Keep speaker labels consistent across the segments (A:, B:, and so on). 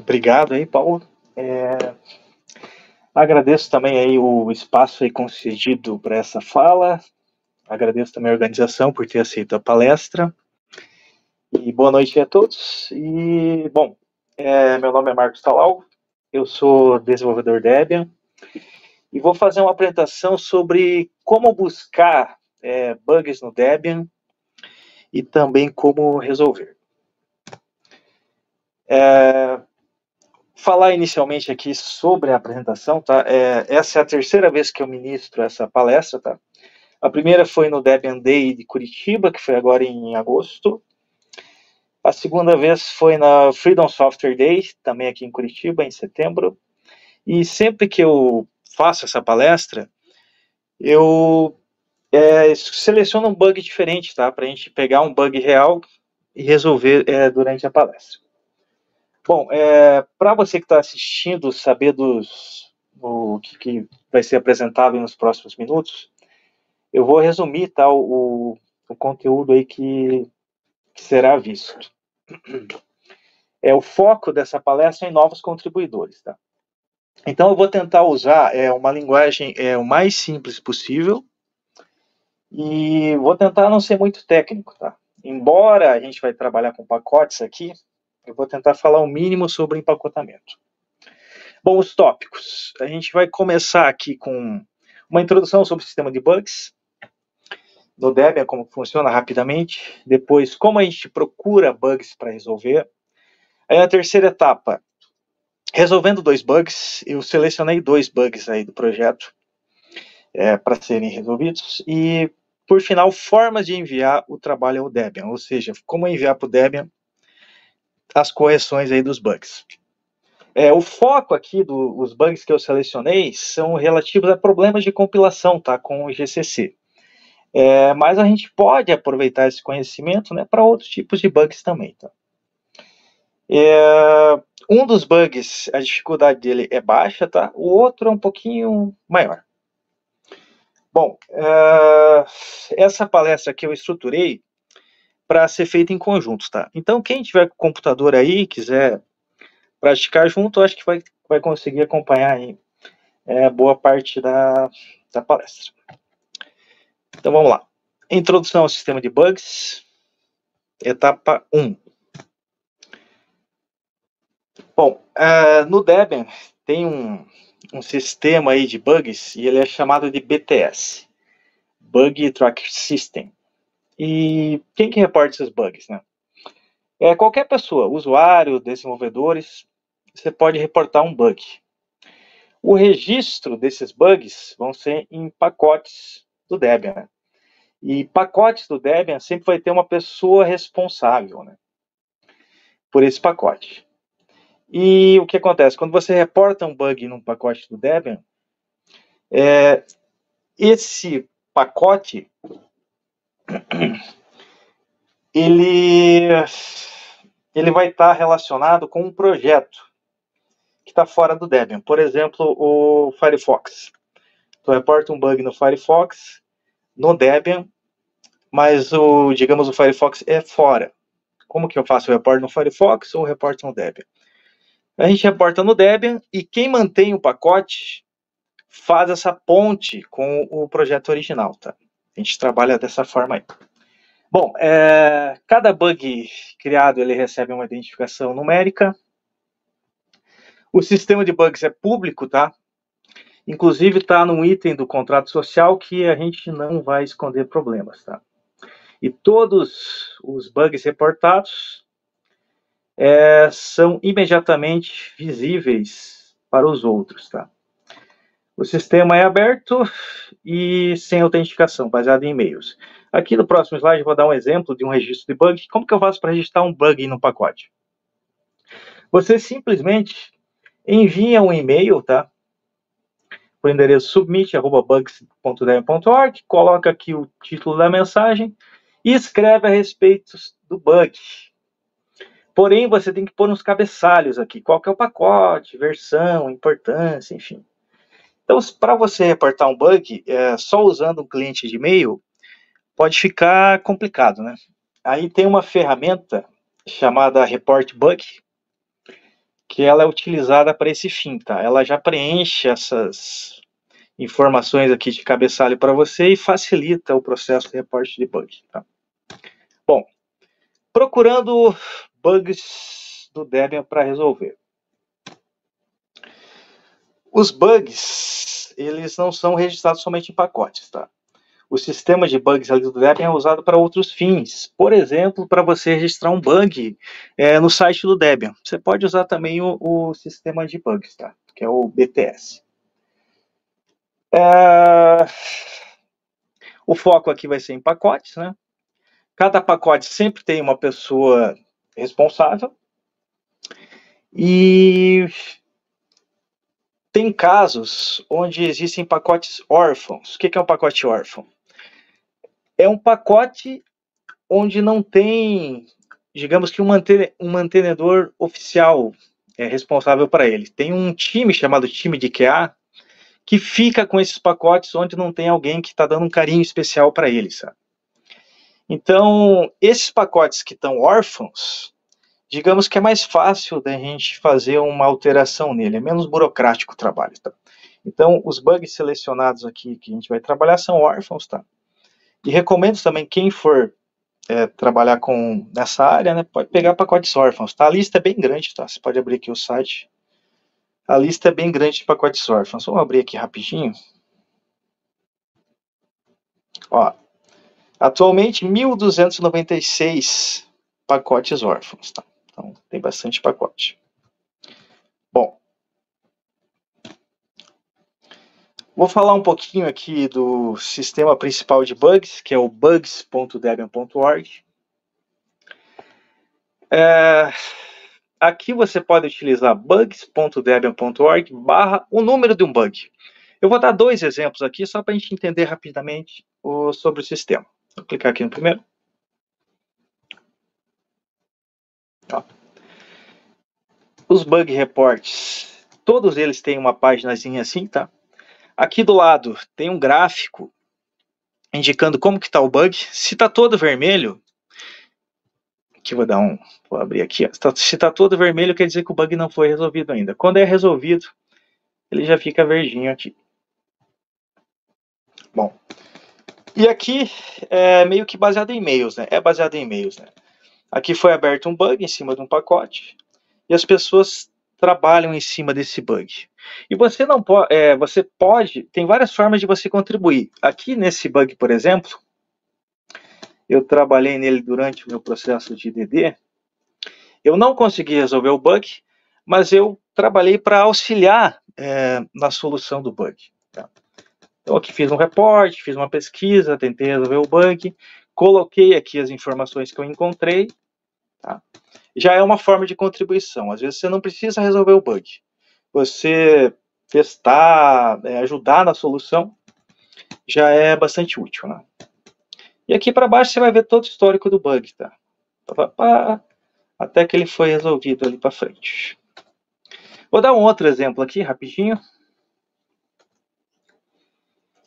A: Obrigado aí, Paulo. É... Agradeço também aí o espaço aí concedido para essa fala. Agradeço também a organização por ter aceito a palestra. E boa noite a todos. E, bom, é, meu nome é Marcos Talau, eu sou desenvolvedor Debian e vou fazer uma apresentação sobre como buscar é, bugs no Debian e também como resolver. É, falar inicialmente aqui sobre a apresentação, tá? É, essa é a terceira vez que eu ministro essa palestra, tá? A primeira foi no Debian Day de Curitiba, que foi agora em agosto. A segunda vez foi na Freedom Software Day, também aqui em Curitiba, em setembro. E sempre que eu faço essa palestra, eu é, seleciono um bug diferente, tá? Para a gente pegar um bug real e resolver é, durante a palestra. Bom, é, para você que está assistindo, saber dos, o que, que, vai ser apresentado nos próximos minutos, eu vou resumir tá, o, o conteúdo aí que, que será visto. É o foco dessa palestra em novos contribuidores, tá? Então eu vou tentar usar é, uma linguagem é, o mais simples possível e vou tentar não ser muito técnico, tá? Embora a gente vai trabalhar com pacotes aqui, eu vou tentar falar o mínimo sobre empacotamento. Bom, os tópicos. A gente vai começar aqui com uma introdução sobre o sistema de bugs, no Debian, como funciona rapidamente. Depois, como a gente procura bugs para resolver. Aí, na terceira etapa, resolvendo dois bugs, eu selecionei dois bugs aí do projeto é, para serem resolvidos. E, por final, formas de enviar o trabalho ao Debian, ou seja, como enviar para o Debian as correções aí dos bugs. É, o foco aqui dos bugs que eu selecionei são relativos a problemas de compilação, tá, com o GCC. É, mas a gente pode aproveitar esse conhecimento, né, para outros tipos de bugs também, tá. É, um dos bugs, a dificuldade dele é baixa, tá? O outro é um pouquinho maior. Bom, é, essa palestra que eu estruturei para ser feita em conjunto, tá? Então, quem tiver com computador aí, quiser praticar junto, acho que vai, vai conseguir acompanhar aí é, boa parte da, da palestra. Então, vamos lá. Introdução ao sistema de bugs, etapa 1. Bom, uh, no Debian tem um, um sistema aí de bugs e ele é chamado de BTS, Bug Tracker System. E quem que reporta esses bugs, né? É qualquer pessoa, usuário, desenvolvedores, você pode reportar um bug. O registro desses bugs vão ser em pacotes do Debian, né? E pacotes do Debian sempre vai ter uma pessoa responsável, né? Por esse pacote. E o que acontece? Quando você reporta um bug num pacote do Debian, é, esse pacote ele, ele vai estar relacionado com um projeto que está fora do Debian. Por exemplo, o Firefox. Tu reporta um bug no Firefox, no Debian, mas o, digamos, o Firefox é fora. Como que eu faço? Eu reporto no Firefox ou reporto no Debian? A gente reporta no Debian e quem mantém o pacote faz essa ponte com o projeto original, tá? A gente trabalha dessa forma aí. Bom, é, cada bug criado ele recebe uma identificação numérica. O sistema de bugs é público, tá? Inclusive está num item do contrato social que a gente não vai esconder problemas, tá? E todos os bugs reportados é, são imediatamente visíveis para os outros, tá? O sistema é aberto e sem autenticação, baseado em e-mails. Aqui no próximo slide vou dar um exemplo de um registro de bug. Como que eu faço para registrar um bug no pacote? Você simplesmente envia um e-mail, tá? Para o endereço submit.bugs.dev.org, coloca aqui o título da mensagem e escreve a respeito do bug. Porém, você tem que pôr uns cabeçalhos aqui. Qual que é o pacote, versão, importância, enfim. Então, para você reportar um bug, é, só usando um cliente de e-mail, pode ficar complicado, né? Aí tem uma ferramenta chamada Report Bug, que ela é utilizada para esse fim, tá? Ela já preenche essas informações aqui de cabeçalho para você e facilita o processo de reporte de bug, tá? Bom, procurando bugs do Debian para resolver. Os bugs, eles não são registrados somente em pacotes, tá? O sistema de bugs ali do Debian é usado para outros fins. Por exemplo, para você registrar um bug é, no site do Debian. Você pode usar também o, o sistema de bugs, tá? Que é o BTS. É... O foco aqui vai ser em pacotes, né? Cada pacote sempre tem uma pessoa responsável. E tem casos onde existem pacotes órfãos. O que é um pacote órfão? É um pacote onde não tem, digamos que um, mantenedor oficial é responsável para ele. Tem um time chamado time de QA que fica com esses pacotes onde não tem alguém que está dando um carinho especial para eles, sabe? Então, esses pacotes que estão órfãos, digamos que é mais fácil da gente fazer uma alteração nele, é menos burocrático o trabalho, tá? Então, os bugs selecionados aqui que a gente vai trabalhar são órfãos, tá? E recomendo também quem for é, trabalhar com nessa área, né, pode pegar pacotes órfãos, tá? A lista é bem grande, tá? Você pode abrir aqui o site. A lista é bem grande de pacotes órfãos. Vamos abrir aqui rapidinho. Ó, atualmente 1.296 pacotes órfãos, tá? Então, tem bastante pacote. Bom, vou falar um pouquinho aqui do sistema principal de bugs, que é o bugs.debian.org. É, aqui você pode utilizar bugs.debian.org barra o número de um bug. Eu vou dar dois exemplos aqui, só para a gente entender rapidamente o, sobre o sistema. Vou clicar aqui no primeiro. Os bug reports, todos eles têm uma páginazinha assim, tá? Aqui do lado tem um gráfico indicando como que está o bug. Se está todo vermelho, aqui vou dar um, vou abrir aqui. Ó. Se está todo vermelho, quer dizer que o bug não foi resolvido ainda. Quando é resolvido, ele já fica verdinho aqui. Bom, e aqui é meio que baseado em e-mails, né? É baseado em e-mails, né? Aqui foi aberto um bug em cima de um pacote e as pessoas trabalham em cima desse bug. E você não pode, é, você pode, tem várias formas de você contribuir. Aqui nesse bug, por exemplo, eu trabalhei nele durante o meu processo de DD. Eu não consegui resolver o bug, mas eu trabalhei para auxiliar é, na solução do bug. Tá? Então aqui fiz um reporte, fiz uma pesquisa, tentei resolver o bug, coloquei aqui as informações que eu encontrei Tá? Já é uma forma de contribuição. Às vezes você não precisa resolver o bug. Você testar, é, ajudar na solução, já é bastante útil. Né? E aqui para baixo você vai ver todo o histórico do bug. Tá? Até que ele foi resolvido ali para frente. Vou dar um outro exemplo aqui, rapidinho.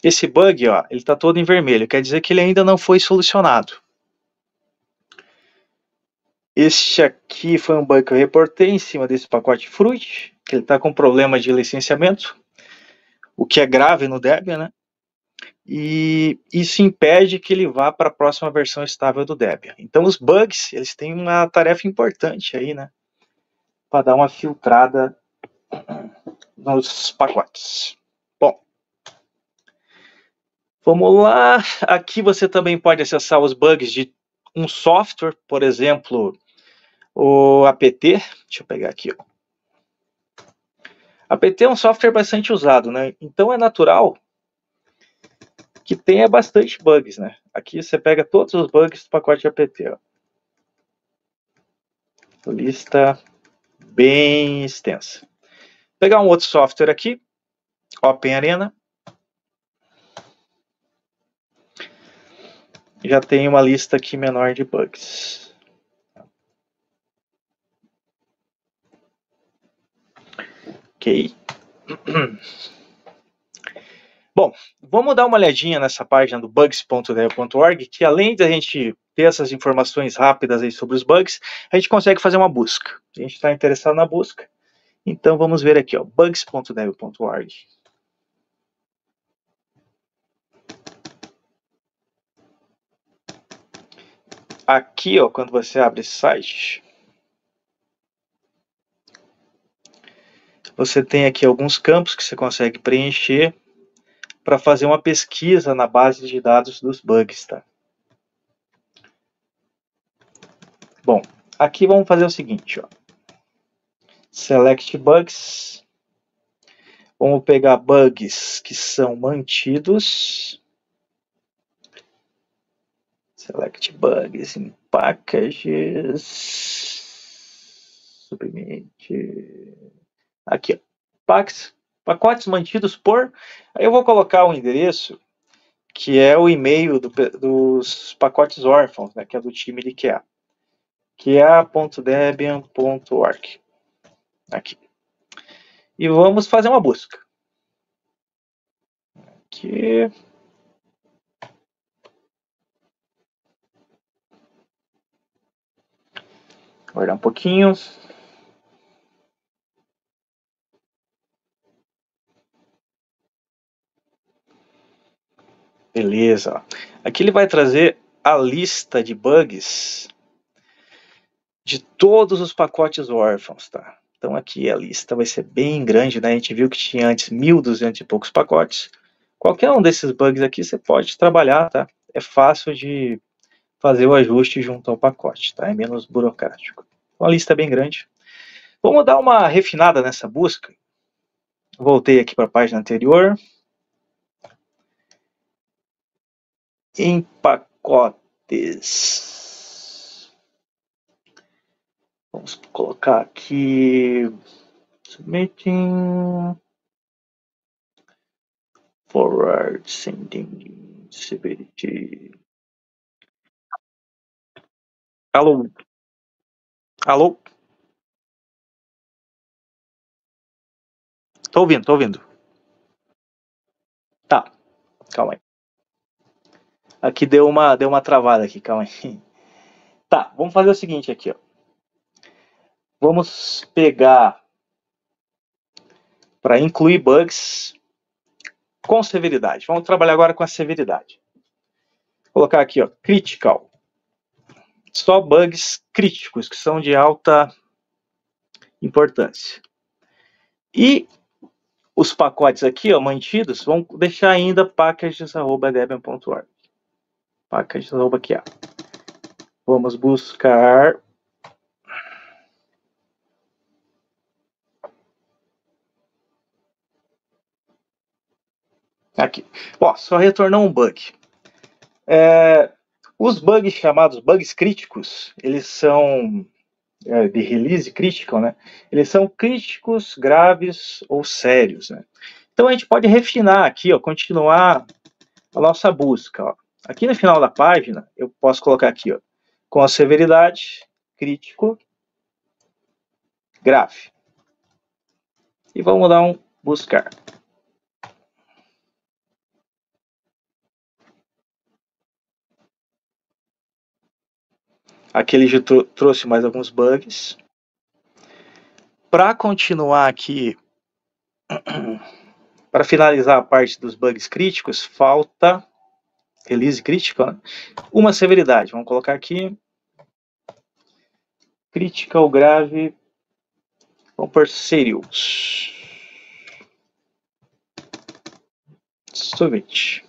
A: Esse bug, ó, ele está todo em vermelho, quer dizer que ele ainda não foi solucionado. Este aqui foi um bug que eu reportei em cima desse pacote Fruit, que ele está com problema de licenciamento, o que é grave no Debian, né? E isso impede que ele vá para a próxima versão estável do Debian. Então os bugs, eles têm uma tarefa importante aí, né? Para dar uma filtrada nos pacotes. Bom, vamos lá. Aqui você também pode acessar os bugs de um software, por exemplo, o apt, deixa eu pegar aqui, ó. apt é um software bastante usado, né? Então é natural que tenha bastante bugs, né? Aqui você pega todos os bugs do pacote apt, ó. Lista bem extensa. Vou pegar um outro software aqui, Open Arena. Já tem uma lista aqui menor de bugs. Ok. Bom, vamos dar uma olhadinha nessa página do bugs.dev.org, que além de a gente ter essas informações rápidas aí sobre os bugs, a gente consegue fazer uma busca. A gente está interessado na busca, Então vamos ver aqui, ó, bugs.dev.org. Aqui, ó, quando você abre esse site, você tem aqui alguns campos que você consegue preencher para fazer uma pesquisa na base de dados dos bugs, tá? Bom, aqui vamos fazer o seguinte, ó. Select bugs. Vamos pegar bugs que são mantidos. Select bugs in packages. Submit. Aqui, ó. Pacotes mantidos por. Eu vou colocar um endereço que é o e-mail do, dos pacotes órfãos, né, que é do time de QA, que é. Aqui. E vamos fazer uma busca. Aqui. Guardar um pouquinho. Beleza. Aqui ele vai trazer a lista de bugs de todos os pacotes órfãos, tá? Então aqui a lista vai ser bem grande, né? A gente viu que tinha antes 1.200 e poucos pacotes. Qualquer um desses bugs aqui você pode trabalhar, tá? É fácil de fazer o ajuste junto ao pacote, tá? É menos burocrático. Uma lista bem grande. Vamos dar uma refinada nessa busca. Voltei aqui para a página anterior. Em pacotes. Vamos colocar aqui submitting forward sending severity Alô? Alô? Tô ouvindo, tô ouvindo. Tá, calma aí. Aqui deu uma, deu uma travada aqui, calma aí. Tá, vamos fazer o seguinte aqui, ó. Vamos pegar para incluir bugs com severidade. Vamos trabalhar agora com a severidade. Vou colocar aqui, ó, critical só bugs críticos, que são de alta importância. E os pacotes aqui, ó, mantidos, vão deixar ainda packages.debian.org. Packages.aqui, ó. Vamos buscar Aqui. Ó, só retornou um bug. É, os bugs chamados bugs críticos, eles são é, de release critical, né? Eles são críticos, graves ou sérios, né? Então a gente pode refinar aqui, ó, continuar a nossa busca. Ó. Aqui no final da página, eu posso colocar aqui, ó, com a severidade, crítico, grave. E vamos dar um buscar. Aqui ele já trouxe mais alguns bugs. Para continuar aqui, para finalizar a parte dos bugs críticos, falta release crítico, né? uma severidade. Vamos colocar aqui critical grave, vamos por serious. Submit.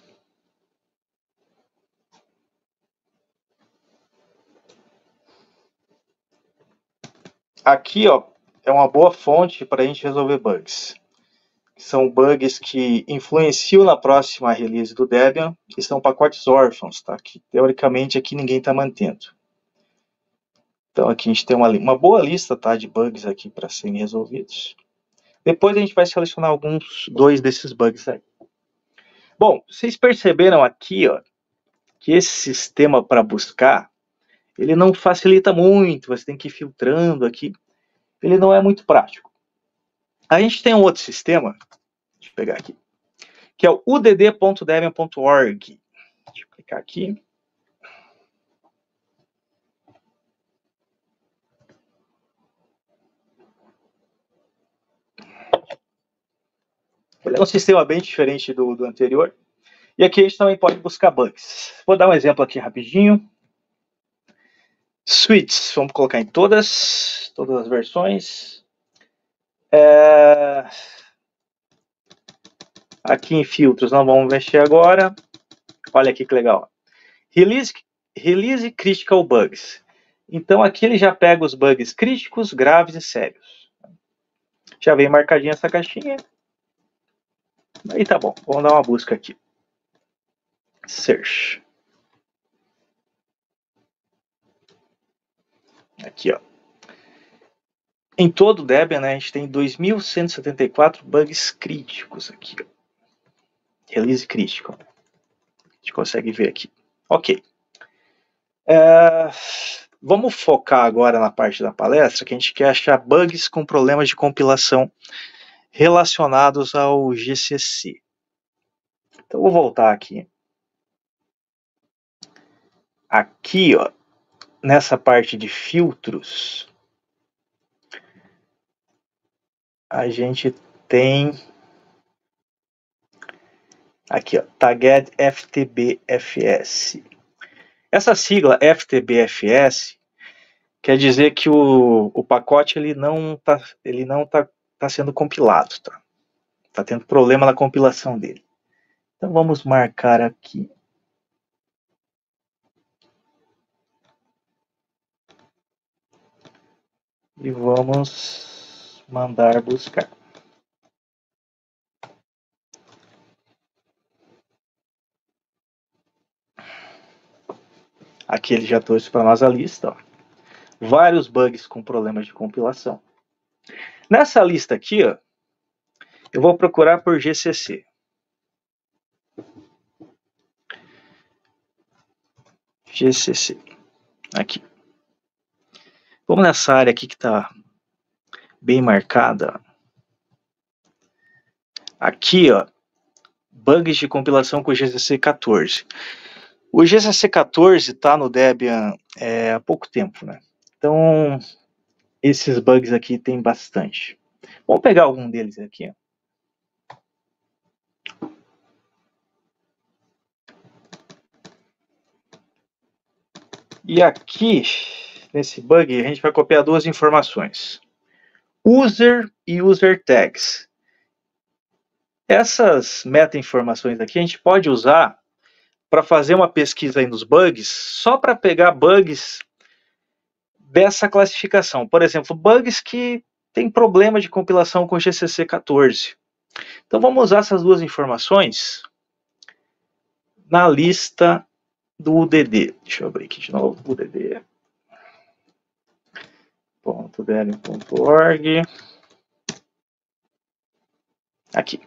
A: aqui ó, é uma boa fonte para a gente resolver bugs. São bugs que influenciam na próxima release do Debian e são pacotes órfãos, tá? que teoricamente aqui ninguém está mantendo. Então aqui a gente tem uma, uma boa lista tá, de bugs aqui para serem resolvidos. Depois a gente vai selecionar alguns, dois desses bugs aí. Bom, vocês perceberam aqui ó, que esse sistema para buscar ele não facilita muito, você tem que ir filtrando aqui. Ele não é muito prático. A gente tem um outro sistema, deixa eu pegar aqui, que é o udd.debian.org. Deixa eu clicar aqui. Ele é um sistema bem diferente do, do anterior. E aqui a gente também pode buscar bugs. Vou dar um exemplo aqui rapidinho. Switches, vamos colocar em todas, todas as versões. É... Aqui em filtros, não vamos mexer agora. Olha aqui que legal. Release, release Critical Bugs. Então aqui ele já pega os bugs críticos, graves e sérios. Já vem marcadinha essa caixinha. Aí tá bom, vamos dar uma busca aqui. Search. Aqui, ó. Em todo o Debian, né, a gente tem 2.174 bugs críticos aqui. Ó. Release crítico. A gente consegue ver aqui. Ok. É, vamos focar agora na parte da palestra que a gente quer achar bugs com problemas de compilação relacionados ao GCC. Então, vou voltar aqui. Aqui, ó, nessa parte de filtros, a gente tem aqui, ó, Tagged FTBFS. Essa sigla FTBFS quer dizer que o, o pacote ele não está ele não tá, tá sendo compilado, tá? Tá tendo problema na compilação dele. Então vamos marcar aqui e vamos mandar buscar. Aqui ele já trouxe para nós a lista. Ó. Vários bugs com problemas de compilação. Nessa lista aqui, ó, eu vou procurar por GCC. GCC. Aqui. Vamos nessa área aqui que está bem marcada. Aqui, ó, bugs de compilação com o GCC 14. O GCC 14 está no Debian é, há pouco tempo, né? Então, esses bugs aqui tem bastante. Vamos pegar algum deles aqui. E aqui nesse bug, a gente vai copiar duas informações. User e user tags. Essas meta-informações aqui a gente pode usar para fazer uma pesquisa aí nos bugs, só para pegar bugs dessa classificação. Por exemplo, bugs que tem problema de compilação com GCC 14. Então vamos usar essas duas informações na lista do UDD. Deixa eu abrir aqui de novo, UDD www.dl.org. Aqui.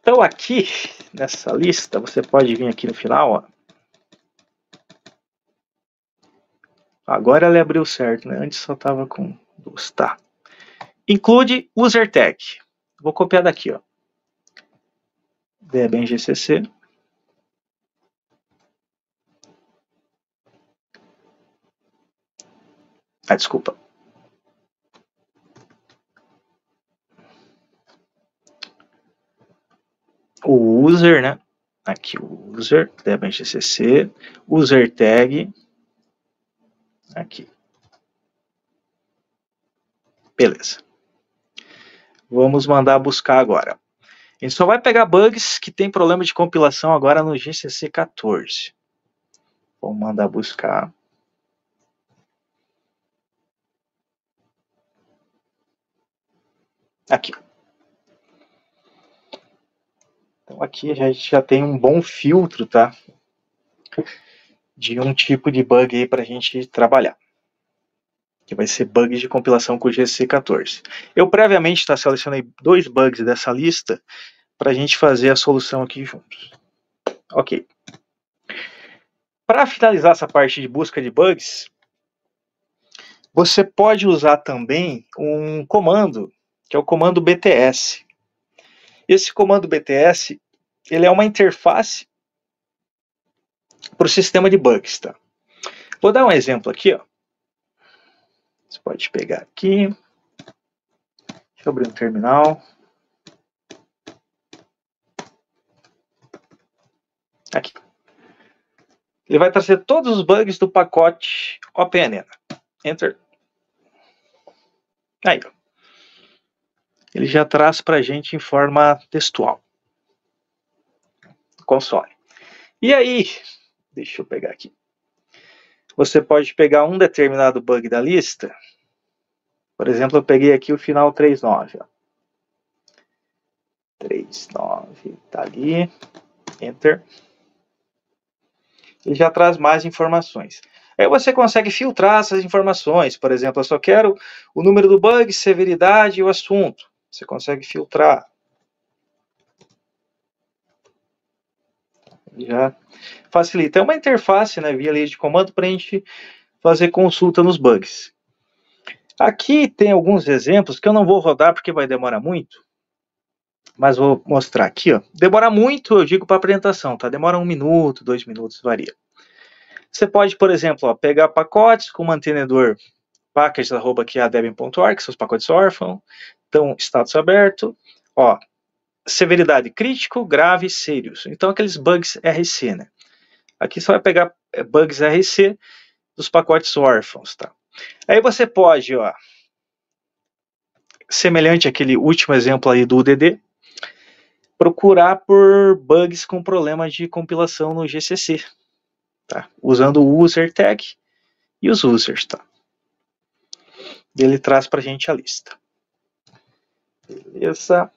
A: Então aqui, nessa lista, você pode vir aqui no final, ó. Agora ela abriu certo, né? Antes só estava com duas, tá. Include user tag. Vou copiar daqui, ó. Debian GCC. Ah, desculpa. O user, né? Aqui o user, Debian GCC, user tag, aqui. Beleza. Vamos mandar buscar agora. A gente só vai pegar bugs que tem problema de compilação agora no GCC 14. Vamos mandar buscar. Aqui. Então aqui a gente já tem um bom filtro, tá? De um tipo de bug aí para a gente trabalhar. Que vai ser bugs de compilação com o GC14. Eu previamente tá, selecionei dois bugs dessa lista para a gente fazer a solução aqui juntos. Ok. Para finalizar essa parte de busca de bugs, você pode usar também um comando que é o comando BTS. Esse comando BTS ele é uma interface para o sistema de bugs. Tá? Vou dar um exemplo aqui. Ó. Você pode pegar aqui. Deixa eu abrir um terminal. Aqui. Ele vai trazer todos os bugs do pacote OpenAnena. Enter. Aí, ó. Ele já traz para a gente em forma textual. Console. E aí, deixa eu pegar aqui. Você pode pegar um determinado bug da lista. Por exemplo, eu peguei aqui o final 39. Ó. 39, tá ali. Enter. Ele já traz mais informações. Aí você consegue filtrar essas informações. Por exemplo, eu só quero o número do bug, severidade e o assunto. Você consegue filtrar. Já facilita. É uma interface né, via linha de comando para a gente fazer consulta nos bugs. Aqui tem alguns exemplos que eu não vou rodar porque vai demorar muito. Mas vou mostrar aqui. Ó. Demora muito, eu digo para apresentação, tá? Demora um minuto, dois minutos, varia. Você pode, por exemplo, ó, pegar pacotes com mantenedor são os pacotes órfãos, então status aberto, ó, severidade crítico, grave, serious. Então aqueles bugs RC, né? Aqui você vai pegar é, bugs RC dos pacotes órfãos, tá? Aí você pode, ó, semelhante àquele último exemplo aí do UDD, procurar por bugs com problema de compilação no GCC, tá? Usando o user tag e os users, tá? Ele traz para a gente a lista. Beleza.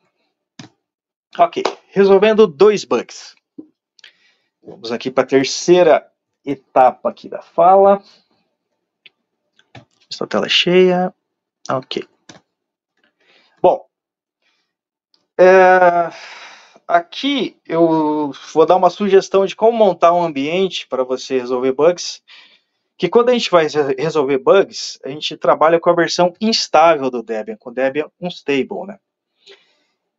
A: Ok, resolvendo dois bugs. Vamos aqui para a terceira etapa aqui da fala. Estou tela cheia. Ok. Bom, é, aqui eu vou dar uma sugestão de como montar um ambiente para você resolver bugs. Que quando a gente vai resolver bugs, a gente trabalha com a versão instável do Debian, com o Debian Unstable, né?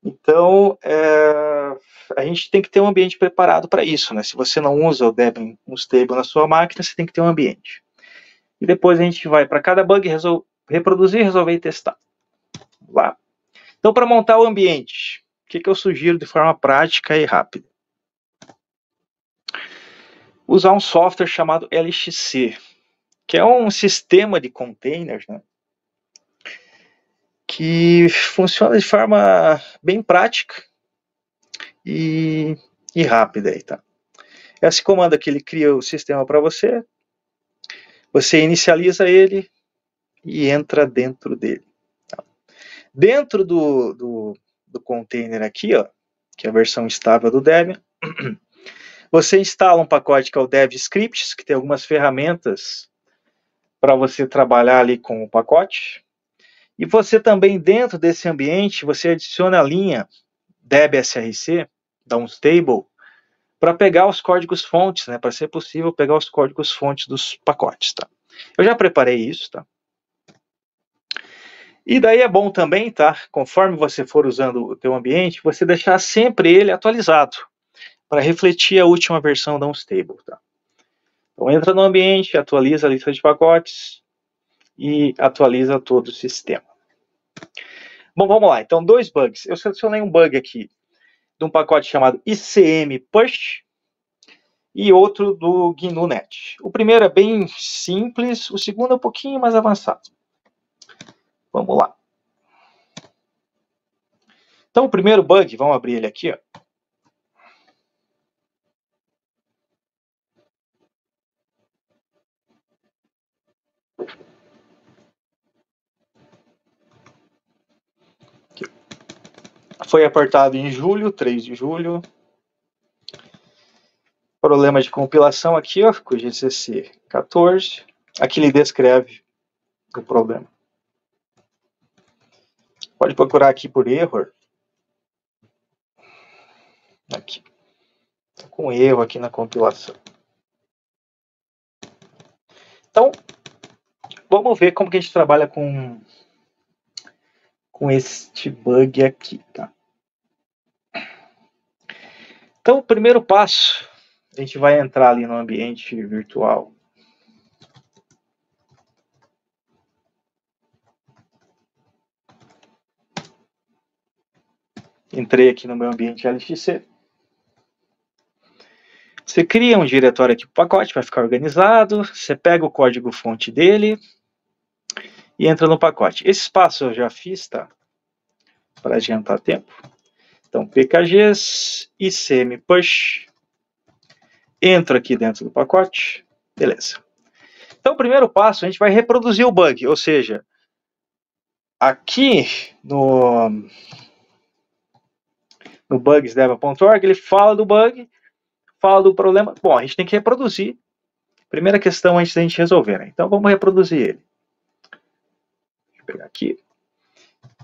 A: Então, é, a gente tem que ter um ambiente preparado para isso, né? Se você não usa o Debian Unstable na sua máquina, você tem que ter um ambiente. E depois a gente vai para cada bug reproduzir, resolver e testar. Lá. Então, para montar o ambiente, o que, que eu sugiro de forma prática e rápida? Usar um software chamado LXC, que é um sistema de containers, né? Que funciona de forma bem prática e, e rápida aí, tá? Esse comando aqui, ele cria o sistema para você, você inicializa ele e entra dentro dele. Tá? Dentro do, do, do container aqui, ó, que é a versão estável do Debian, você instala um pacote que é o DevScripts, que tem algumas ferramentas para você trabalhar ali com o pacote. E você também, dentro desse ambiente, você adiciona a linha debsrc, da unstable, para pegar os códigos fontes, né, para ser possível pegar os códigos fontes dos pacotes. Tá? Eu já preparei isso, tá? E daí é bom também, tá? Conforme você for usando o teu ambiente, você deixar sempre ele atualizado, para refletir a última versão da Unstable, tá? Então entra no ambiente, atualiza a lista de pacotes, e atualiza todo o sistema. Bom, vamos lá. Então, dois bugs. Eu selecionei um bug aqui de um pacote chamado ICM Push e outro do GNU-NET. O primeiro é bem simples, o segundo é um pouquinho mais avançado. Vamos lá. Então, o primeiro bug, vamos abrir ele aqui, ó. Foi aportado em julho, 3 de julho. Problema de compilação aqui, ó, com o GCC 14. Aqui ele descreve o problema. Pode procurar aqui por erro. Aqui. Tá com erro aqui na compilação. Então, vamos ver como que a gente trabalha com com este bug aqui, tá? Então, o primeiro passo, a gente vai entrar ali no ambiente virtual. Entrei aqui no meu ambiente LXC. Você cria um diretório aqui para o pacote, vai ficar organizado. Você pega o código fonte dele e entra no pacote. Esse passo eu já fiz, tá? Para adiantar tempo. Então, pkgs icm push. Entro aqui dentro do pacote. Beleza. Então, o primeiro passo, a gente vai reproduzir o bug. Ou seja, aqui no, no bugsdeva.org, ele fala do bug fala do problema. Bom, a gente tem que reproduzir. Primeira questão antes da gente resolver, né? Então vamos reproduzir ele. Deixa eu pegar aqui.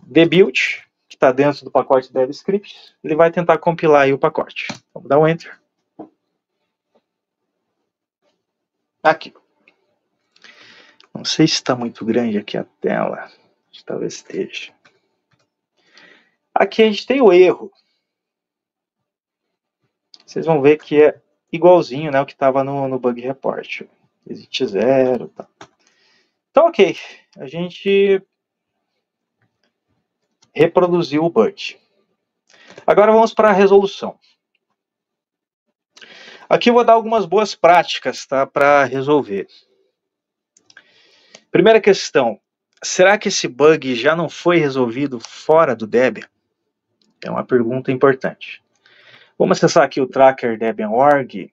A: Debuild, que está dentro do pacote DevScript, ele vai tentar compilar aí o pacote. Vamos dar um Enter. Aqui. Não sei se está muito grande aqui a tela. Talvez esteja. Aqui a gente tem o erro vocês vão ver que é igualzinho né, o que estava no, no bug report. Existe zero. Tá. Então, ok. A gente reproduziu o bug. Agora vamos para a resolução. Aqui eu vou dar algumas boas práticas tá, para resolver. Primeira questão. Será que esse bug já não foi resolvido fora do Debian? É uma pergunta importante. Vamos acessar aqui o tracker Debian.org.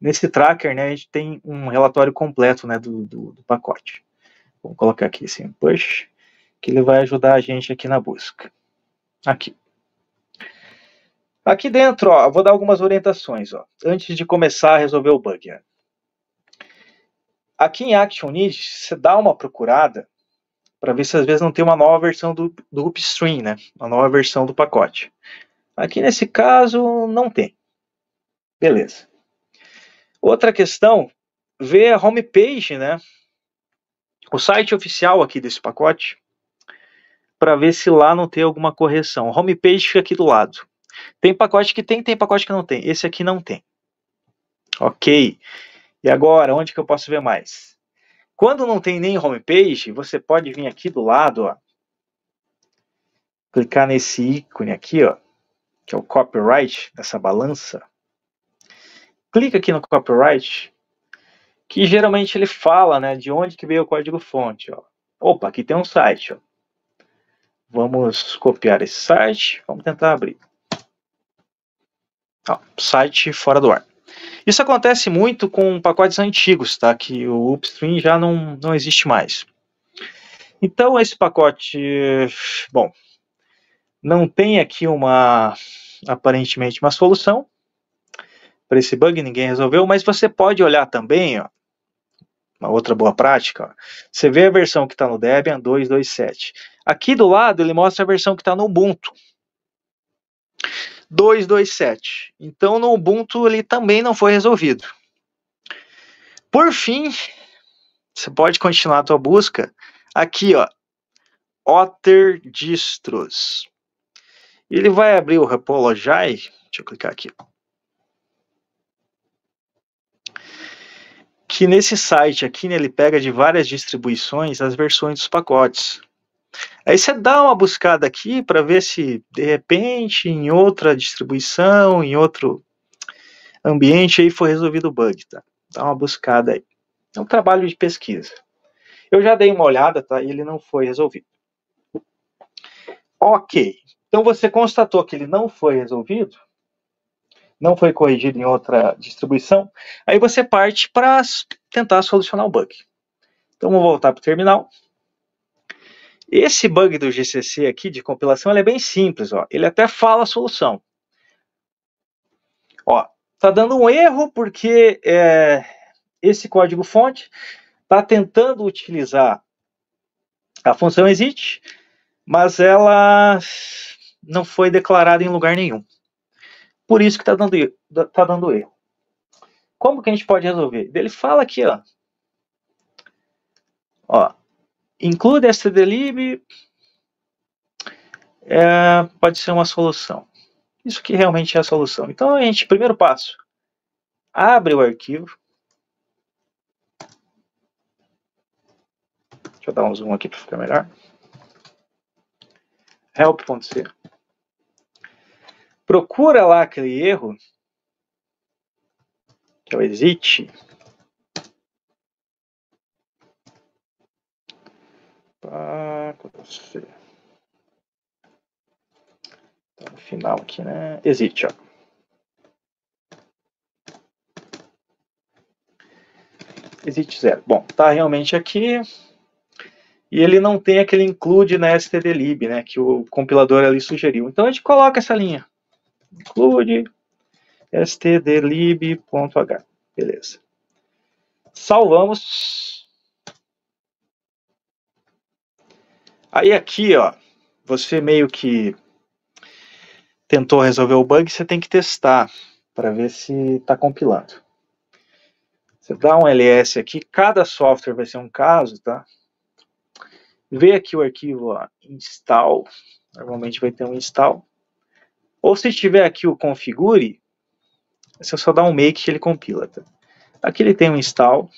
A: Nesse tracker, né, a gente tem um relatório completo né, do, do, do pacote. Vamos colocar aqui esse push, que ele vai ajudar a gente aqui na busca. Aqui. Aqui dentro, ó, vou dar algumas orientações, ó, antes de começar a resolver o bug. Né? Aqui em Action Need, você dá uma procurada para ver se às vezes não tem uma nova versão do, do upstream, né? Uma nova versão do pacote. Aqui nesse caso, não tem. Beleza. Outra questão, ver a homepage, né? O site oficial aqui desse pacote, para ver se lá não tem alguma correção. Homepage fica aqui do lado. Tem pacote que tem, tem pacote que não tem. Esse aqui não tem. Ok. E agora, onde que eu posso ver mais? Quando não tem nem homepage, você pode vir aqui do lado, ó, clicar nesse ícone aqui, ó, que é o copyright dessa balança, clica aqui no copyright, que geralmente ele fala né, de onde que veio o código fonte. Ó. Opa, aqui tem um site. Ó. Vamos copiar esse site, vamos tentar abrir. Site fora do ar. Isso acontece muito com pacotes antigos, tá? que o upstream já não, não existe mais. Então, esse pacote, bom, não tem aqui uma, aparentemente, uma solução para esse bug, ninguém resolveu, mas você pode olhar também, ó, uma outra boa prática, ó, você vê a versão que está no Debian 227. Aqui do lado ele mostra a versão que está no Ubuntu 227. Então no Ubuntu ele também não foi resolvido. Por fim, você pode continuar a tua busca aqui, ó, Otter Distros. Ele vai abrir o Repology. Deixa eu clicar aqui. Que nesse site aqui, né, ele pega de várias distribuições as versões dos pacotes. Aí você dá uma buscada aqui para ver se, de repente, em outra distribuição, em outro ambiente, aí foi resolvido o bug, tá? Dá uma buscada aí. É um trabalho de pesquisa. Eu já dei uma olhada, tá? E ele não foi resolvido. Ok. Então você constatou que ele não foi resolvido, não foi corrigido em outra distribuição, aí você parte para tentar solucionar o bug. Então vamos voltar para o terminal. Esse bug do GCC aqui de compilação é bem simples, ó. ele até fala a solução. Ó, tá dando um erro porque é, esse código fonte está tentando utilizar a função exit, mas ela não foi declarado em lugar nenhum. Por isso que está dando, tá dando erro. Como que a gente pode resolver? Ele fala aqui, ó. Ó, include stdlib é, pode ser uma solução. Isso que realmente é a solução. Então, a gente, primeiro passo, abre o arquivo. Deixa eu dar um zoom aqui para ficar melhor. help.c procura lá aquele erro que é o exit. Tá no final aqui, né? Exit, ó. Exit zero. Bom, tá realmente aqui. E ele não tem aquele include na stdlib, né? Que o compilador ali sugeriu. Então a gente coloca essa linha. Include stdlib.h. Beleza. Salvamos. Aí aqui, ó, você meio que tentou resolver o bug, você tem que testar para ver se está compilando. Você dá um ls aqui, cada software vai ser um caso, tá? Vê aqui o arquivo ó, install, normalmente vai ter um install. Ou se tiver aqui o configure, você só dá um make que ele compila. Tá? Aqui ele tem um install.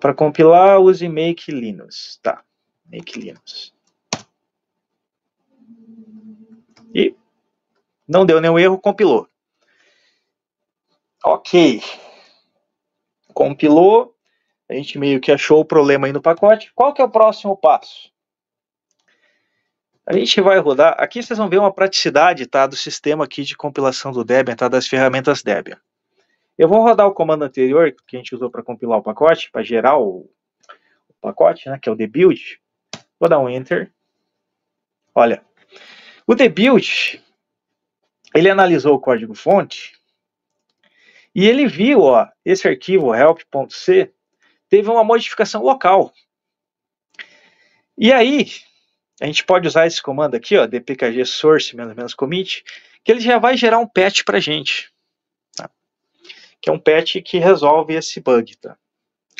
A: Para compilar, use make linux. Tá, make linux. E não deu nenhum erro, compilou. Ok. Compilou. A gente meio que achou o problema aí no pacote. Qual que é o próximo passo? A gente vai rodar, aqui vocês vão ver uma praticidade tá, do sistema aqui de compilação do Debian, tá, das ferramentas Debian. Eu vou rodar o comando anterior que a gente usou para compilar o pacote, para gerar o, o, pacote, né, que é o dbuild. Vou dar um Enter. Olha, o dbuild, ele analisou o código-fonte e ele viu, ó, esse arquivo help.c teve uma modificação local. E aí, a gente pode usar esse comando aqui, ó, dpkg source menos menos commit, que ele já vai gerar um patch para gente. Que é um patch que resolve esse bug. Tá?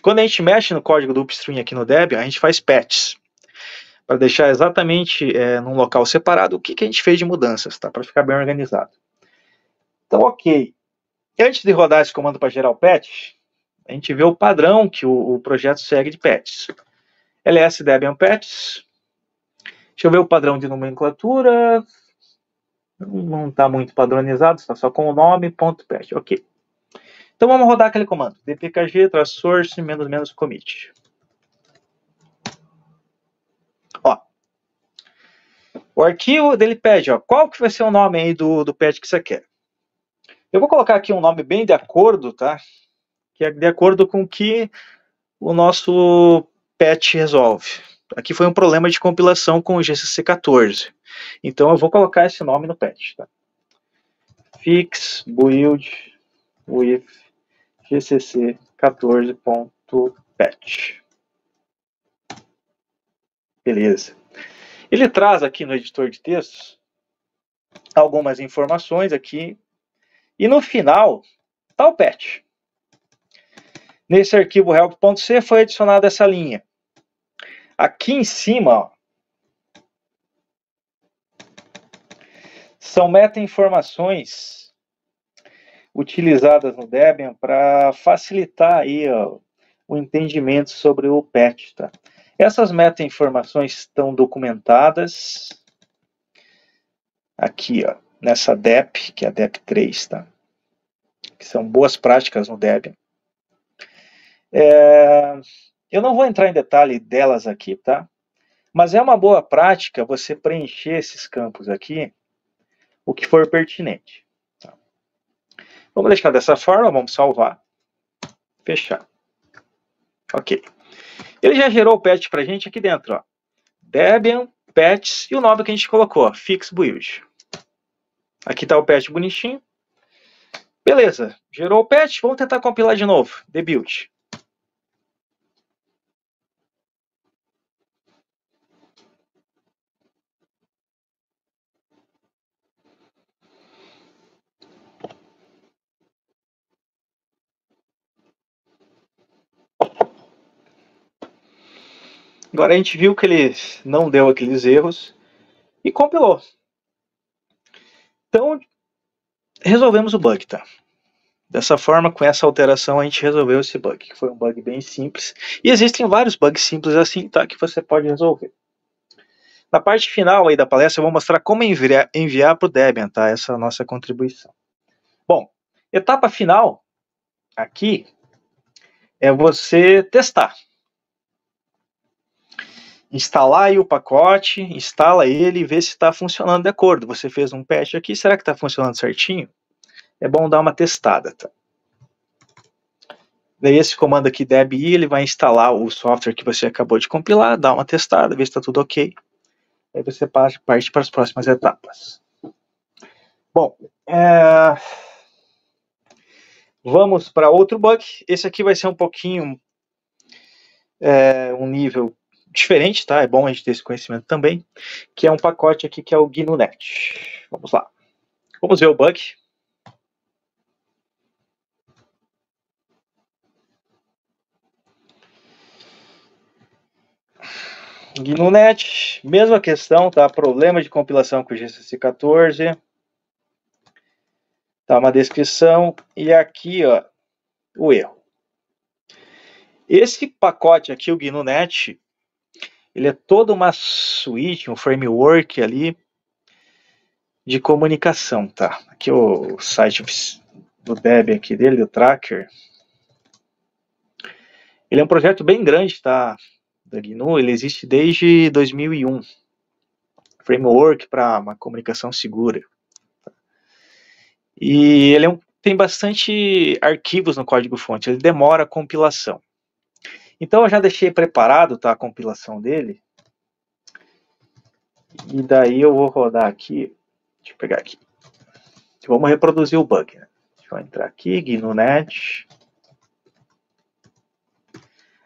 A: Quando a gente mexe no código do upstream aqui no Debian, a gente faz patches. Para deixar exatamente é, num local separado o que, que a gente fez de mudanças, tá? para ficar bem organizado. Então, ok. Antes de rodar esse comando para gerar o patch, a gente vê o padrão que o, o projeto segue de patches. ls debian patches, Deixa eu ver o padrão de nomenclatura. Não está muito padronizado, está só com o nome, ponto patch. Ok. Então vamos rodar aquele comando. dpkg source menos menos commit. Ó. O arquivo dele pede, ó, qual que vai ser o nome aí do, do patch que você quer. Eu vou colocar aqui um nome bem de acordo, tá? Que é de acordo com o que o nosso patch resolve. Aqui foi um problema de compilação com o GCC 14. Então eu vou colocar esse nome no patch. Tá? Fix build with GCC 14.patch. Beleza. Ele traz aqui no editor de textos algumas informações aqui. E no final está o. Nesse arquivo help.c foi adicionada essa linha. Aqui em cima, ó, são meta-informações utilizadas no Debian para facilitar aí, ó, o entendimento sobre o patch. Tá? Essas meta-informações estão documentadas aqui, ó, nessa DEP, que é a DEP 3, tá? que são boas práticas no Debian. É, eu não vou entrar em detalhe delas aqui, tá? Mas é uma boa prática você preencher esses campos aqui, o que for pertinente. Vamos deixar dessa forma, vamos salvar, fechar. Ok. Ele já gerou o patch para a gente aqui dentro, ó. Debian, patches e o nome que a gente colocou, fix build. Aqui está o patch bonitinho. Beleza, gerou o patch, vamos tentar compilar de novo, debuild. Agora a gente viu que ele não deu aqueles erros e compilou. Então, resolvemos o bug, tá? Dessa forma, com essa alteração, a gente resolveu esse bug, que foi um bug bem simples. E existem vários bugs simples assim, tá? Que você pode resolver. Na parte final aí da palestra, eu vou mostrar como enviar, enviar para o Debian, tá? Essa é nossa contribuição. Bom, Etapa final, aqui, é você testar. Instalar aí o pacote, instala ele e vê se está funcionando de acordo. Você fez um patch aqui, será que está funcionando certinho? É bom dar uma testada, tá? Daí esse comando aqui debi, ele vai instalar o software que você acabou de compilar, dá uma testada, ver se está tudo ok. Aí você parte para as próximas etapas. Bom, é... vamos para outro bug. Esse aqui vai ser um pouquinho é, um nível diferente, tá? É bom a gente ter esse conhecimento também, que é um pacote aqui que é o GNU-NET. Vamos lá. Vamos ver o bug. GNU-NET, mesma questão, tá? Problema de compilação com GCC 14. Tá uma descrição e aqui, ó, o erro. Esse pacote aqui, o GNU-NET, ele é toda uma suite, um framework ali de comunicação, tá? Aqui o site do Debian aqui dele, do Tracker. Ele é um projeto bem grande, tá? da GNU, ele existe desde 2001. Framework para uma comunicação segura. E ele é um, tem bastante arquivos no código-fonte, ele demora a compilação. Então eu já deixei preparado tá, a compilação dele. E daí eu vou rodar aqui. Deixa eu pegar aqui. Vamos reproduzir o bug. Né? Deixa eu entrar aqui, GNU-NET.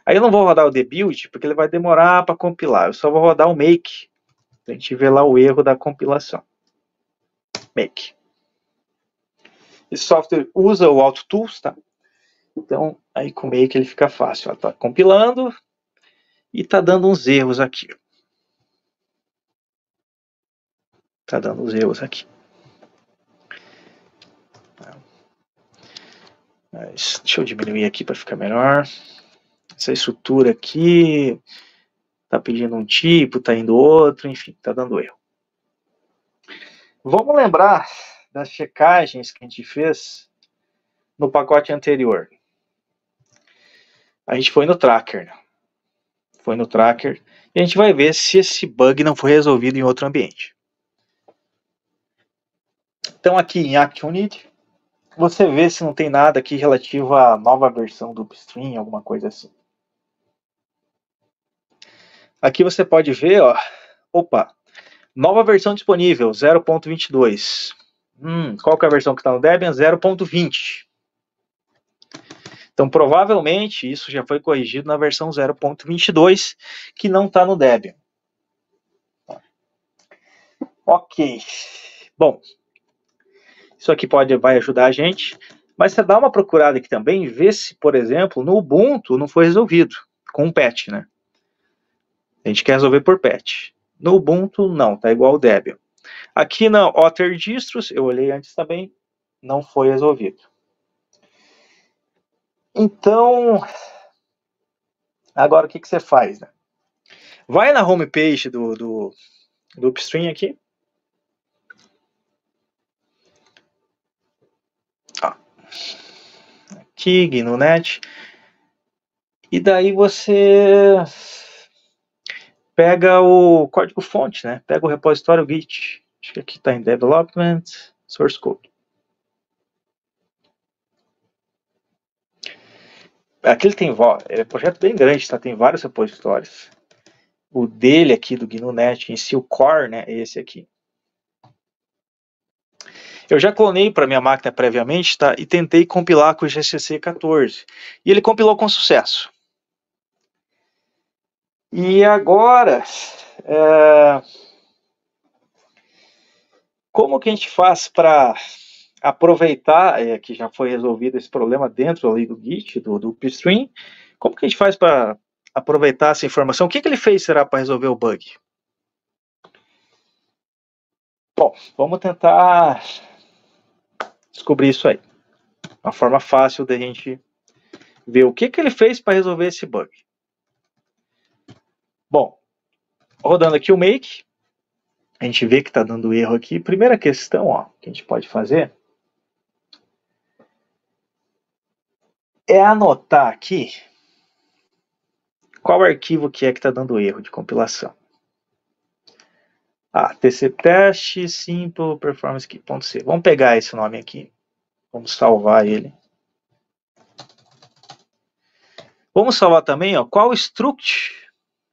A: Aí eu não vou rodar o debuild, porque ele vai demorar para compilar. Eu só vou rodar o make, a gente ver lá o erro da compilação. Make. Esse software usa o AutoTools, tá? Então, aí com o make ele fica fácil. Está compilando e está dando uns erros aqui. Está dando uns erros aqui. Mas, deixa eu diminuir aqui para ficar melhor essa estrutura aqui está pedindo um tipo, está indo outro, enfim, está dando erro. Vamos lembrar das checagens que a gente fez no pacote anterior. A gente foi no tracker, né? foi no tracker, e a gente vai ver se esse bug não foi resolvido em outro ambiente. Então aqui em ActUnit, você vê se não tem nada aqui relativo à nova versão do Upstream, alguma coisa assim. Aqui você pode ver, ó, opa, nova versão disponível, 0.22. Hum, qual que é a versão que está no Debian? 0.20. Então, provavelmente, isso já foi corrigido na versão 0.22, que não está no Debian. Ok. Bom, isso aqui pode, vai ajudar a gente, mas você dá uma procurada aqui também vê se, por exemplo, no Ubuntu não foi resolvido, com um patch, né? A gente quer resolver por patch. No Ubuntu, não, tá igual o Debian. Aqui na Otter Distros, eu olhei antes também, não foi resolvido. Então, agora o que, que você faz? Né? Vai na homepage do, do, do Upstream aqui. Aqui, GNU.net. E daí você pega o código-fonte, né? Pega o repositório Git. Acho que aqui está em Development, Source Code. Aqui ele tem, é um projeto bem grande, tá? Tem vários repositórios. O dele aqui do GNU.NET, em si, o core, né? É esse aqui. Eu já clonei para minha máquina previamente, tá? E tentei compilar com o GCC 14. E ele compilou com sucesso. E agora, é, como que a gente faz para aproveitar é, que já foi resolvido esse problema dentro ali do Git, do, do upstream, como que a gente faz para aproveitar essa informação? O que, que ele fez, será, para resolver o bug? Bom, vamos tentar descobrir isso aí. Uma forma fácil da gente ver o que, que ele fez para resolver esse bug. Bom, rodando aqui o make, a gente vê que está dando erro aqui. Primeira questão ó, que a gente pode fazer é anotar aqui qual arquivo que é que está dando erro de compilação. Ah, tc test simple performance key.c. Vamos pegar esse nome aqui. Vamos salvar ele. Vamos salvar também ó, qual struct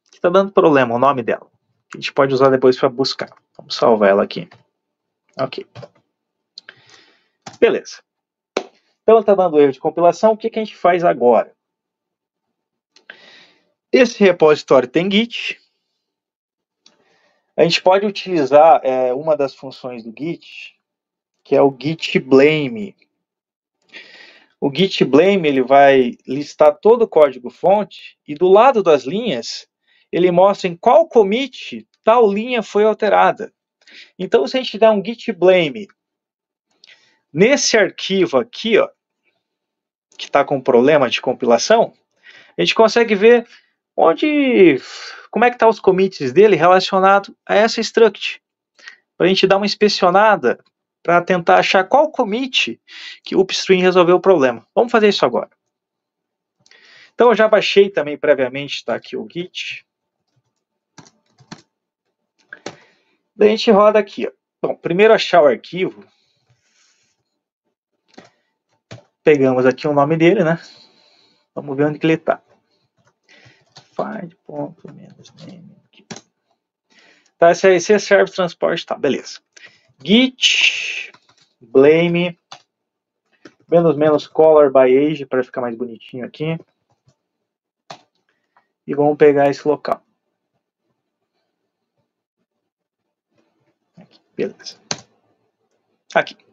A: que está dando problema, o nome dela. Que a gente pode usar depois para buscar. Vamos salvar ela aqui. Ok. Beleza. Então ela está dando erro de compilação. O que, que a gente faz agora? Esse repositório tem Git. A gente pode utilizar é, uma das funções do Git, que é o Git Blame. O Git Blame ele vai listar todo o código fonte e do lado das linhas ele mostra em qual commit tal linha foi alterada. Então, se a gente der um Git Blame nesse arquivo aqui, ó, que está com problema de compilação, a gente consegue ver onde, como é que tá os commits dele relacionado a essa struct, para a gente dar uma inspecionada para tentar achar qual commit que o upstream resolveu o problema. Vamos fazer isso agora. Então eu já baixei também previamente, está aqui o git. Daí a gente roda aqui. Ó. Bom, primeiro achar o arquivo. Pegamos aqui o nome dele, né? Vamos ver onde que ele está. Find ponto menos. Tá, esse aí esse serve transporte, tá, beleza. Git blame menos menos color by age para ficar mais bonitinho aqui. E vamos pegar esse local. Aqui, beleza. Aqui.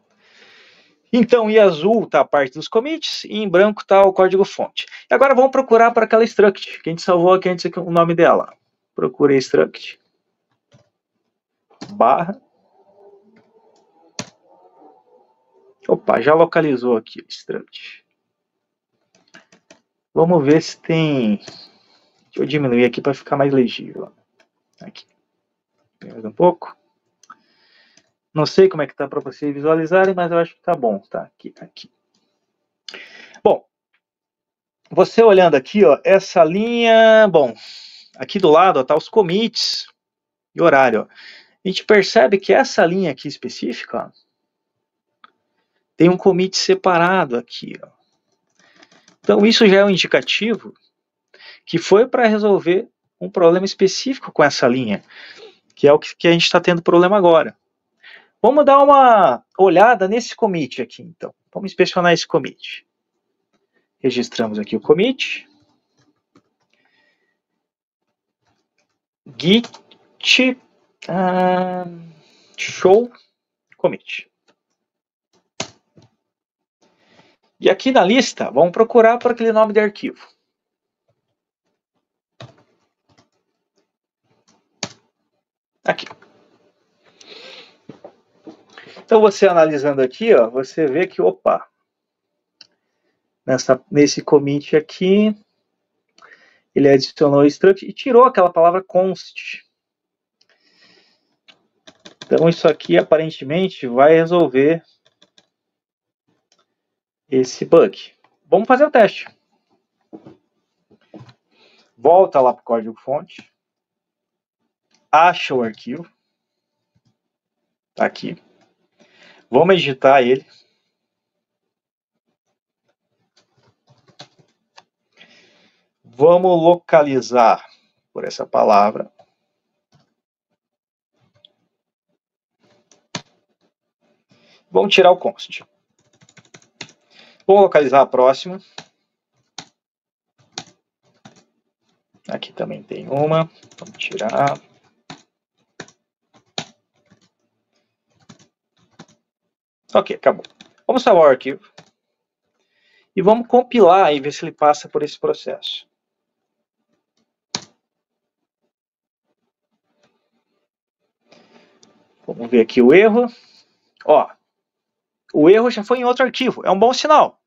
A: Então, em azul está a parte dos commits e em branco está o código fonte. E agora vamos procurar para aquela struct que a gente salvou aqui antes o nome dela. Procurei struct. Barra. Opa, já localizou aqui struct. Vamos ver se tem... Deixa eu diminuir aqui para ficar mais legível. Aqui. Mais um pouco. Não sei como é que tá para vocês visualizarem, mas eu acho que tá bom, tá? Aqui, aqui. Bom, você olhando aqui, ó, essa linha, bom, aqui do lado ó, tá os commits e horário. Ó. A gente percebe que essa linha aqui específica, ó, tem um commit separado aqui, ó. Então isso já é um indicativo que foi para resolver um problema específico com essa linha, que é o que a gente está tendo problema agora. Vamos dar uma olhada nesse commit aqui, então. Vamos inspecionar esse commit. Registramos aqui o commit. Git uh, show commit. E aqui na lista, vamos procurar por aquele nome de arquivo. Aqui. Então você analisando aqui, ó, você vê que, opa, nessa, nesse commit aqui, ele adicionou struct e tirou aquela palavra const. Então isso aqui aparentemente vai resolver esse bug. Vamos fazer o teste. Volta lá para o código fonte. Acha o arquivo. Está aqui. Vamos editar ele. Vamos localizar por essa palavra. Vamos tirar o const. Vamos localizar a próxima. Aqui também tem uma. Vamos tirar. Ok, acabou. Vamos salvar o arquivo. E vamos compilar e ver se ele passa por esse processo. Vamos ver aqui o erro. Ó, o erro já foi em outro arquivo. É um bom sinal.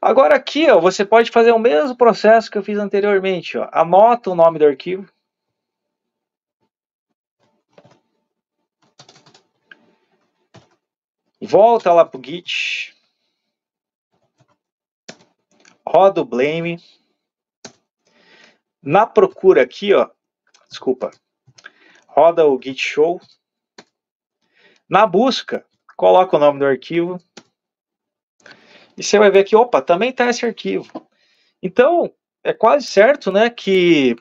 A: Agora aqui, ó, você pode fazer o mesmo processo que eu fiz anteriormente. Ó. Anota o nome do arquivo. Volta lá para o Git. roda o blame. Na procura aqui, ó, desculpa, roda o git show. Na busca, coloca o nome do arquivo. E você vai ver que, opa, também está esse arquivo. Então, é quase certo, né, que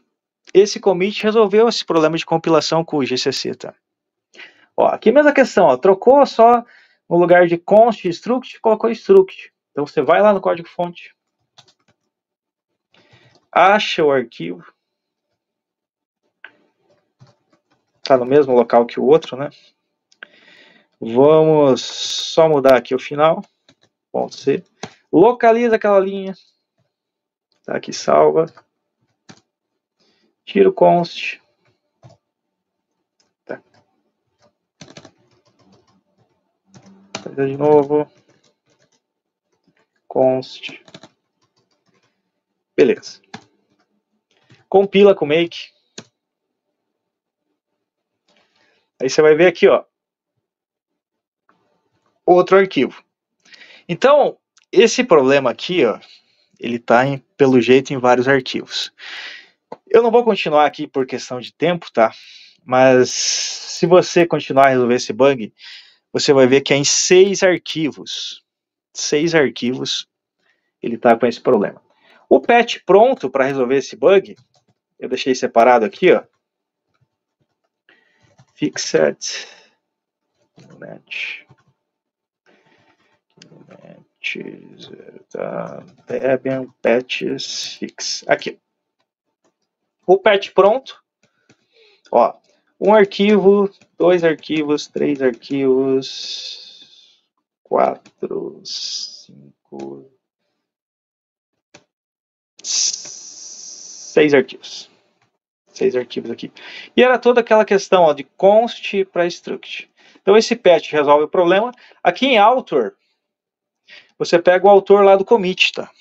A: esse commit resolveu esse problema de compilação com o GCC, tá? Ó, aqui mesma questão, ó, trocou só no lugar de const struct, colocou struct. Então você vai lá no código fonte, acha o arquivo, está no mesmo local que o outro, né? Vamos só mudar aqui o final, ponto C, localiza aquela linha, tá aqui salva, tira o const, De novo, const, beleza. Compila com make. Aí você vai ver aqui, ó, outro arquivo. Então, esse problema aqui, ó, ele está, pelo jeito, em vários arquivos. Eu não vou continuar aqui por questão de tempo, tá? Mas se você continuar a resolver esse bug, você vai ver que é em seis arquivos. Seis arquivos ele está com esse problema. O patch pronto para resolver esse bug, eu deixei separado aqui, ó. Fixed net. Patches, tá, Debian patches fix. Aqui. O patch pronto. Ó, um arquivo, dois arquivos, três arquivos, quatro, cinco, seis arquivos. Seis arquivos aqui. E era toda aquela questão ó, de const para struct. Então esse patch resolve o problema. Aqui em author, você pega o autor lá do commit, tá?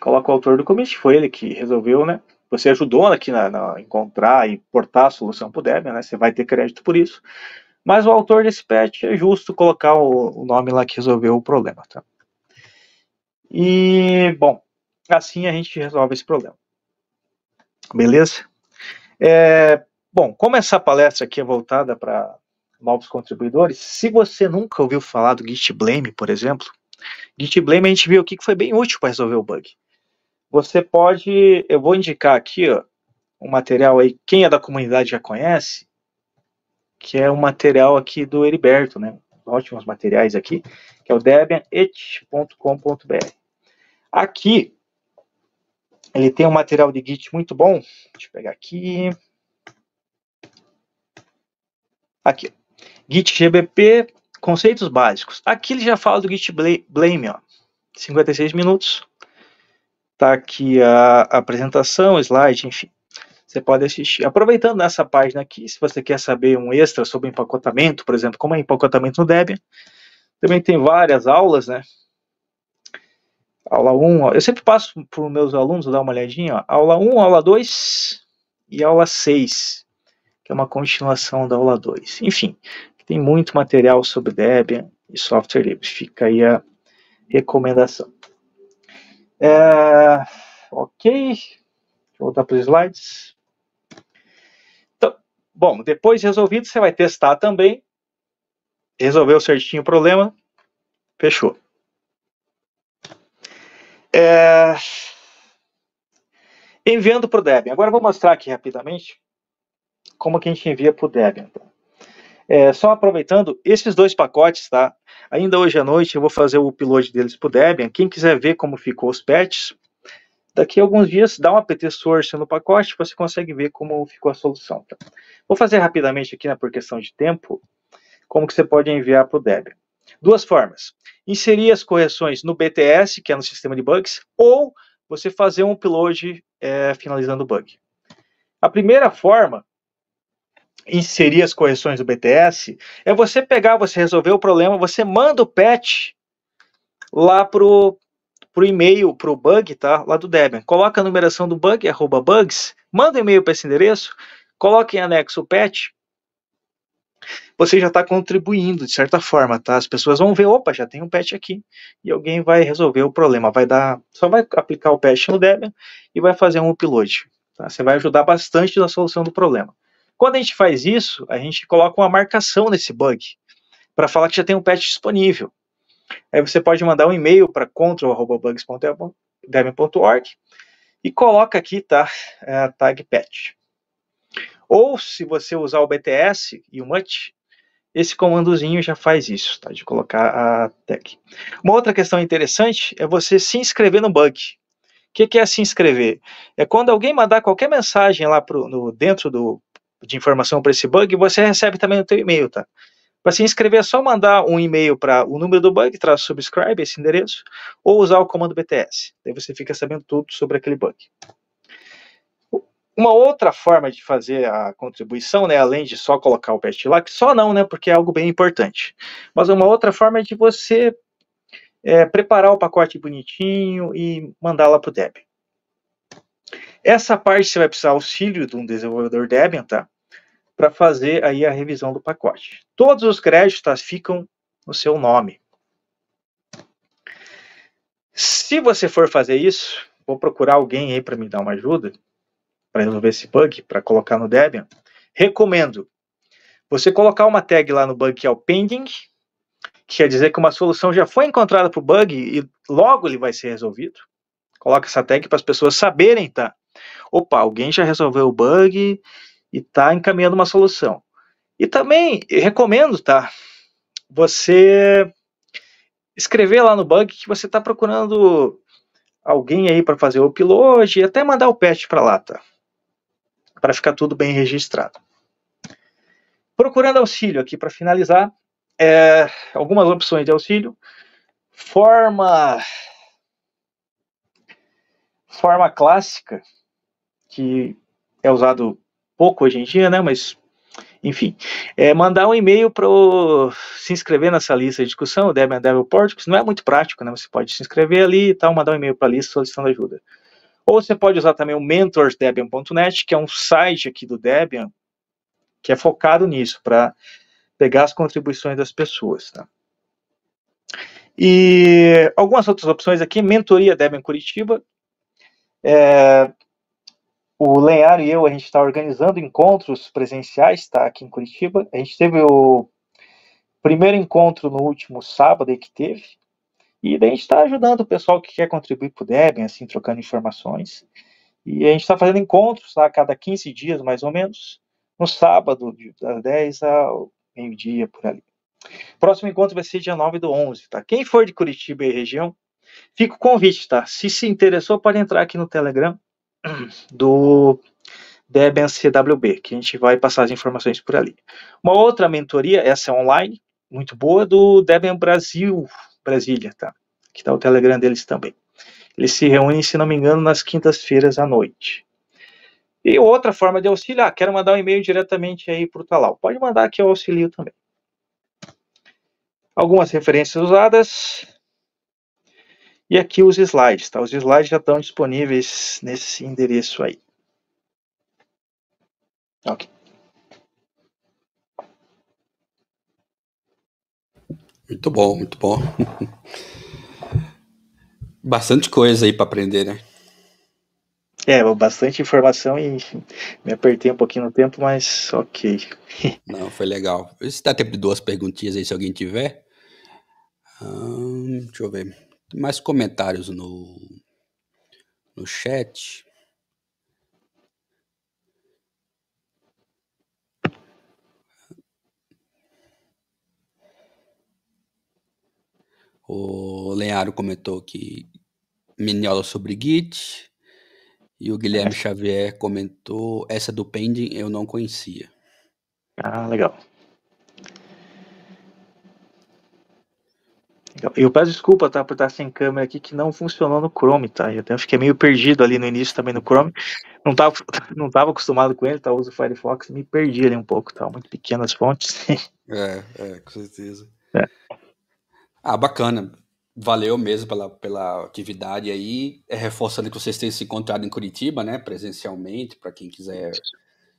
A: Coloca o autor do commit, foi ele que resolveu, né? Você ajudou aqui na, na encontrar e portar a solução para o Debian, né? Você vai ter crédito por isso. Mas o autor desse patch é justo colocar o, o nome lá que resolveu o problema, tá? E, bom, assim a gente resolve esse problema. Beleza? É, bom, como essa palestra aqui é voltada para novos contribuidores, se você nunca ouviu falar do Git Blame, por exemplo, Git Blame a gente viu aqui que foi bem útil para resolver o bug. Você pode, eu vou indicar aqui, ó, um material aí, quem é da comunidade já conhece, que é um material aqui do Heriberto, né? Ótimos materiais aqui, que é o debian.com.br. Aqui, ele tem um material de Git muito bom. Deixa eu pegar aqui. Aqui. Git GBP, conceitos básicos. Aqui ele já fala do Git Blame, ó. 56 minutos. Tá aqui a, apresentação, slide, enfim. Você pode assistir. Aproveitando essa página aqui, se você quer saber um extra sobre empacotamento, por exemplo, como é empacotamento no Debian, também tem várias aulas, né? Aula 1, eu sempre passo para os meus alunos dar uma olhadinha. Ó. Aula 1, aula 2 e aula 6, que é uma continuação da aula 2. Enfim, tem muito material sobre Debian e software livre. Fica aí a recomendação. É, ok, Vou voltar para os slides. Então, bom, depois de resolvido, você vai testar também. Resolveu certinho o problema. Fechou. É... Enviando para o Debian. Agora eu vou mostrar aqui rapidamente como que a gente envia para o Debian. Então. É, só aproveitando, esses dois pacotes, tá? Ainda hoje à noite eu vou fazer o upload deles para o Debian. Quem quiser ver como ficou os patches, daqui a alguns dias dá um apt source no pacote, você consegue ver como ficou a solução. Tá? Vou fazer rapidamente aqui, né, por questão de tempo, como que você pode enviar para o Debian. Duas formas. Inserir as correções no BTS, que é no sistema de bugs, ou você fazer um upload é, finalizando o bug. A primeira forma, inserir as correções do BTS, é você pegar, você resolver o problema, você manda o patch lá pro pro e-mail, pro bug, tá? Lá do Debian. Coloca a numeração do bug, arroba bugs, manda e-mail para esse endereço, coloca em anexo o patch, você já está contribuindo de certa forma, tá? As pessoas vão ver, opa, já tem um patch aqui, e alguém vai resolver o problema, vai dar, só vai aplicar o patch no Debian e vai fazer um upload. Tá? Você vai ajudar bastante na solução do problema. Quando a gente faz isso, a gente coloca uma marcação nesse bug para falar que já tem um patch disponível. Aí você pode mandar um e-mail para control.bugs.debian.org e coloca aqui, tá, a tag patch. Ou se você usar o BTS e o MUT, esse comandozinho já faz isso, tá? De colocar a tag. Uma outra questão interessante é você se inscrever no bug. O que, que é se inscrever? É quando alguém mandar qualquer mensagem lá pro, no, dentro do, de informação para esse bug, você recebe também no teu e-mail, tá? Para se inscrever é só mandar um e-mail para o número do bug, traz subscribe, esse endereço, ou usar o comando BTS. Daí você fica sabendo tudo sobre aquele bug. Uma outra forma de fazer a contribuição, né, além de só colocar o patch lá, que só não, né, porque é algo bem importante. Mas uma outra forma é de você é, preparar o pacote bonitinho e mandar lá para o Debian. Essa parte você vai precisar auxílio de um desenvolvedor Debian, tá? Para fazer aí a revisão do pacote. Todos os créditos ficam no seu nome. Se você for fazer isso, vou procurar alguém aí para me dar uma ajuda para resolver esse bug, para colocar no Debian, recomendo você colocar uma tag lá no bug que é o pending, que quer dizer que uma solução já foi encontrada para o bug e logo ele vai ser resolvido. Coloca essa tag para as pessoas saberem, tá? Opa, alguém já resolveu o bug e está encaminhando uma solução. E também recomendo, tá? Você escrever lá no bug que você está procurando alguém aí para fazer o upload e até mandar o patch para lá, tá? para ficar tudo bem registrado. Procurando auxílio aqui para finalizar, é, algumas opções de auxílio. Forma forma clássica que é usado pouco hoje em dia, né? Mas enfim, é mandar um e-mail para se inscrever nessa lista de discussão, o Debian Devil Porticus, não é muito prático, né? Você pode se inscrever ali e tal, mandar um e-mail para a lista solicitando ajuda. Ou você pode usar também o mentorsdebian.net, que é um site aqui do Debian, que é focado nisso, para pegar as contribuições das pessoas. Tá? E algumas outras opções aqui, mentoria Debian Curitiba. É, o Lenhar e eu, a gente está organizando encontros presenciais, tá, aqui em Curitiba. A gente teve o primeiro encontro no último sábado que teve, e daí a gente está ajudando o pessoal que quer contribuir para o Debian, assim, trocando informações. E a gente está fazendo encontros a cada 15 dias, mais ou menos, no sábado, das 10 ao meio-dia, por ali. Próximo encontro vai ser dia 9 do 11, tá? Quem for de Curitiba e região, fica o convite, tá? Se se interessou, pode entrar aqui no Telegram do Debian CWB, que a gente vai passar as informações por ali. Uma outra mentoria, essa é online, muito boa, do Debian Brasil, Brasília, tá? Que tá o Telegram deles também. Eles se reúnem, se não me engano, nas quintas-feiras à noite. E outra forma de auxiliar, quero mandar um e-mail diretamente aí para o Talau. Pode mandar que eu auxilio também. Algumas referências usadas. E aqui os slides, tá? Os slides já estão disponíveis nesse endereço aí. Ok.
B: Muito bom, muito bom. Bastante coisa aí para aprender, né?
A: É, bastante informação e me apertei um pouquinho no tempo, mas ok.
B: Não, foi legal. Se dá tempo de duas perguntinhas aí, se alguém tiver. Hum, deixa eu ver. Mais comentários no, no chat. O Lenharo comentou que mini aula sobre Git. E o Guilherme é. Xavier comentou essa do pending eu não conhecia.
A: Ah, legal. Eu peço desculpa, tá, por estar sem câmera aqui, que não funcionou no Chrome, tá? Eu até fiquei meio perdido ali no início também no Chrome. Não estava não tava acostumado com ele, tá? Eu uso o Firefox me perdi ali um pouco, tá? Muito pequenas fontes.
B: É, é, com certeza. É. Ah, bacana. Valeu mesmo pela, pela atividade aí. É, reforçando que vocês têm se encontrado em Curitiba, né? Presencialmente, para quem quiser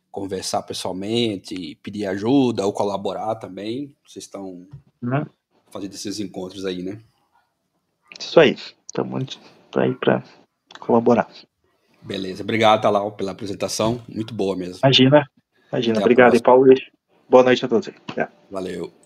B: conversar pessoalmente, pedir ajuda ou colaborar também, vocês estão uhum. Fazendo esses encontros aí, né?
A: Isso aí. Estamos aí para colaborar.
B: Beleza. Obrigado, Talau, pela apresentação. Muito boa mesmo.
A: Imagina. Imagina. Até Obrigado, e Paulo. Boa noite a todos.
B: Valeu.